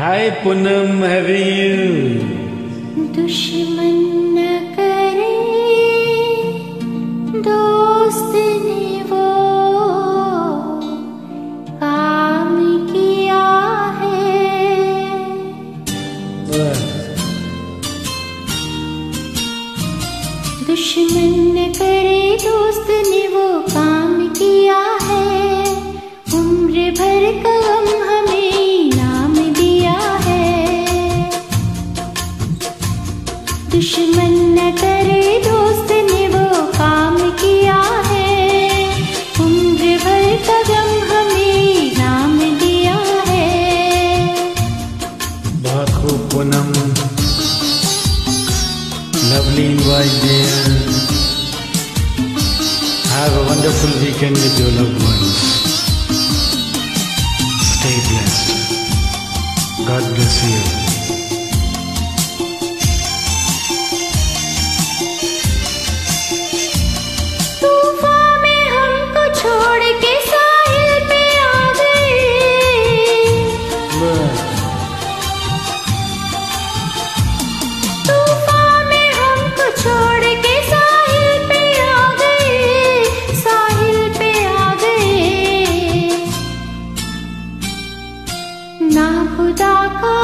Punam, how are you? दुश्मन न करे दोस्त ने वो काम किया है दुश्मन न करे दोस्त ने वो काम किया दुश्मन न करे दोस्त ने वो काम किया है उम्र भर का गम हमें इनाम दिया है खूब Poonam lovely invite there. Have a wonderful weekend with your loved ones. Stay blessed. God bless you. ना खुदा का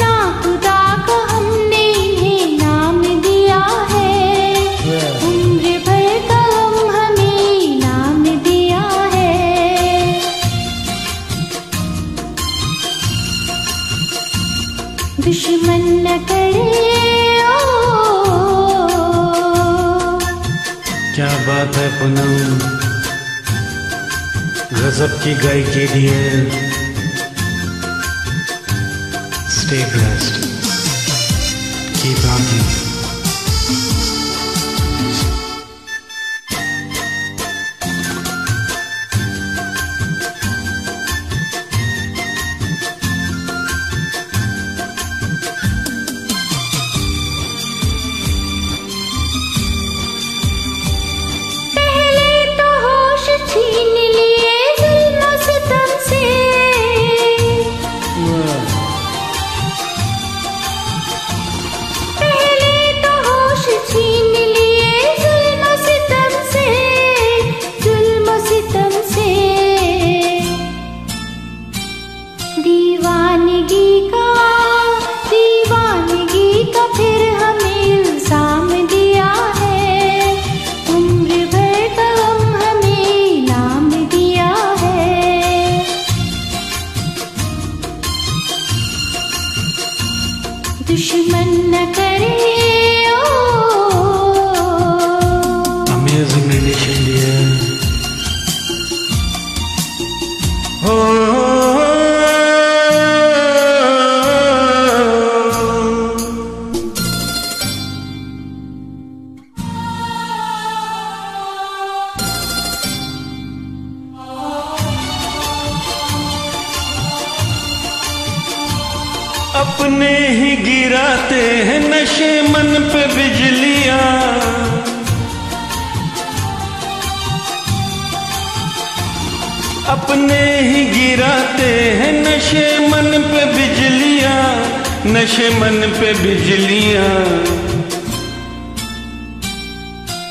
ना खुदा का हमने इन्हें नाम दिया है। उम्र भर का हमें इनाम दिया है। दुश्मन न करे ओ। क्या बात है पूनम? गजब की गायकी लिए Stay blessed. Keep hugging. दीवानगी अपने ही गिराते हैं नशे मन पे बिजलियाँ। अपने ही गिराते हैं नशे मन पे बिजलियाँ, नशे मन पे बिजलियाँ।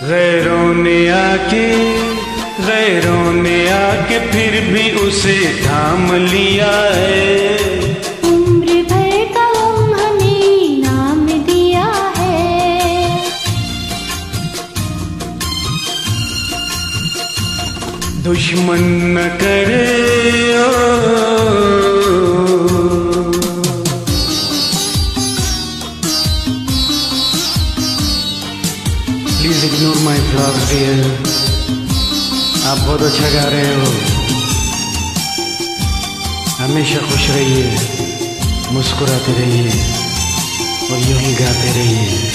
गैरों ने आके गैरों ने आके फिर भी उसे थाम लिया है। दुश्मन न करे, ओ। Please ignore my flaws dear आप बहुत अच्छा गा रहे हो। हमेशा खुश रहिए, मुस्कुराते रहिए और यूँ ही गाते रहिए।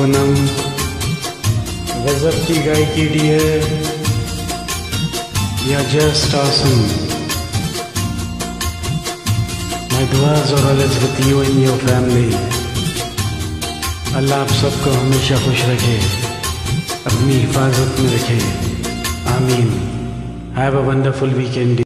पूनम गजब की गायकी दी है। या just awesome My duas are always with you and your family. अल्लाह आप सबको हमेशा खुश रखे। अपनी हिफाजत में रखे। आमीन। Have a wonderful weekend